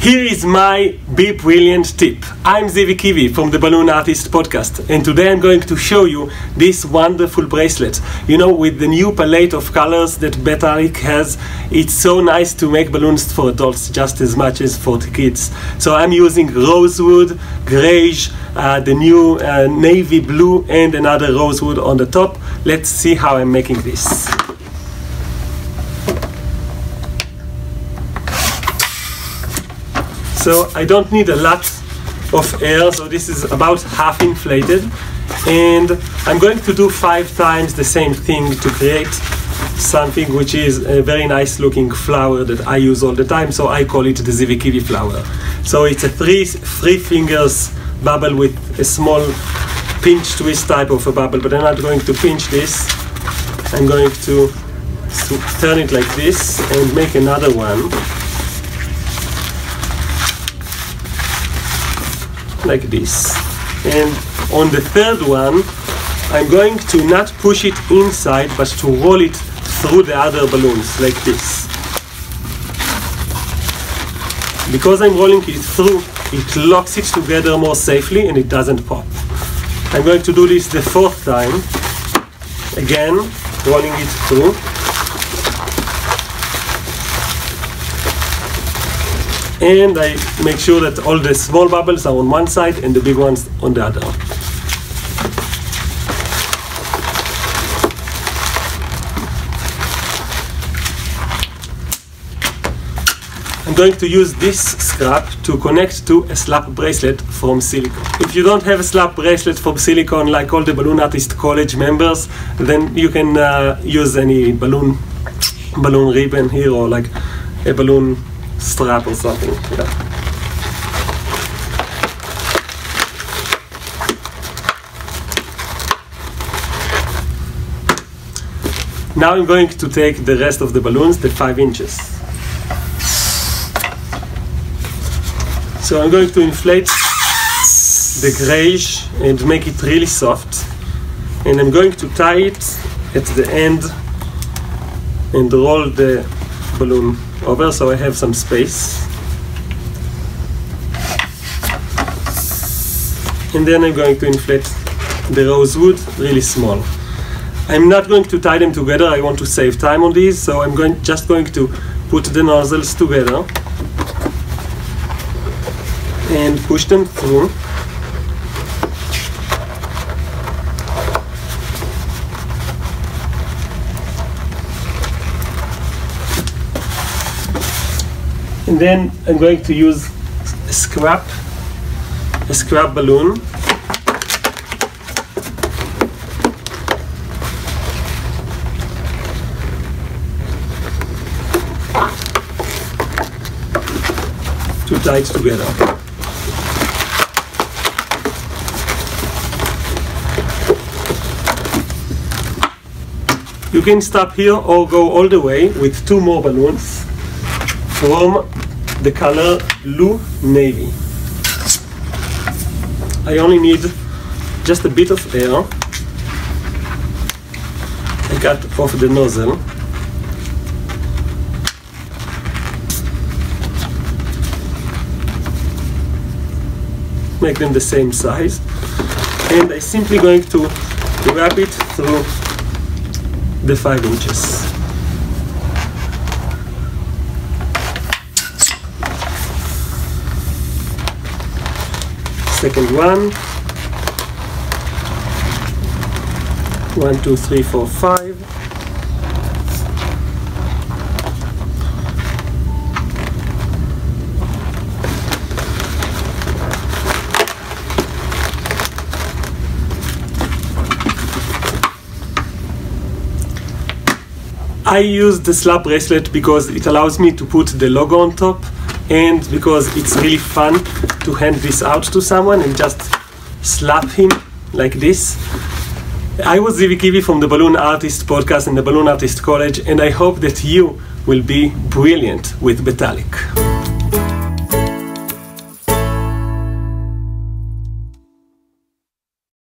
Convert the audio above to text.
Here is my Be Brilliant tip. I'm Zivi Kivi from the Balloon Artist podcast, and today I'm going to show you this wonderful bracelet. You know, with the new palette of colors that Betallic has, it's so nice to make balloons for adults just as much as for the kids. So I'm using rosewood, greige, uh, the new uh, navy blue, and another rosewood on the top. Let's see how I'm making this. So I don't need a lot of air, so this is about half inflated. And I'm going to do five times the same thing to create something which is a very nice looking flower that I use all the time, so I call it the Zivi Kivi flower. So it's a three, three fingers bubble with a small pinch twist type of a bubble, but I'm not going to pinch this. I'm going to turn it like this and make another one. Like this. And on the third one, I'm going to not push it inside, but to roll it through the other balloons, like this. Because I'm rolling it through, it locks it together more safely and it doesn't pop. I'm going to do this the fourth time. Again, rolling it through. And I make sure that all the small bubbles are on one side and the big ones on the other. I'm going to use this scrap to connect to a slap bracelet from silicone. If you don't have a slap bracelet from silicone like all the Balloon Artist College members, then you can uh, use any balloon balloon ribbon here or like a balloon strap or something. Yeah. Now I'm going to take the rest of the balloons, the 5 inches. So I'm going to inflate the greige and make it really soft. And I'm going to tie it at the end and roll the balloon over so I have some space. And then I'm going to inflate the rosewood really small. I'm not going to tie them together, I want to save time on these, so I'm going just going to put the nozzles together and push them through. And then I'm going to use a scrap a scrap balloon to tie it together. You can stop here or go all the way with two more balloons from the color blue navy. I only need just a bit of air. I cut off the nozzle. Make them the same size. And I'm simply going to wrap it through the 5 inches. Second one. One two three four five. I use the slap bracelet because it allows me to put the logo on top and because it's really fun to hand this out to someone and just slap him like this. I was Zivi Kivi from the Balloon Artist Podcast and the Balloon Artist College, and I hope that you will be brilliant with Betallic.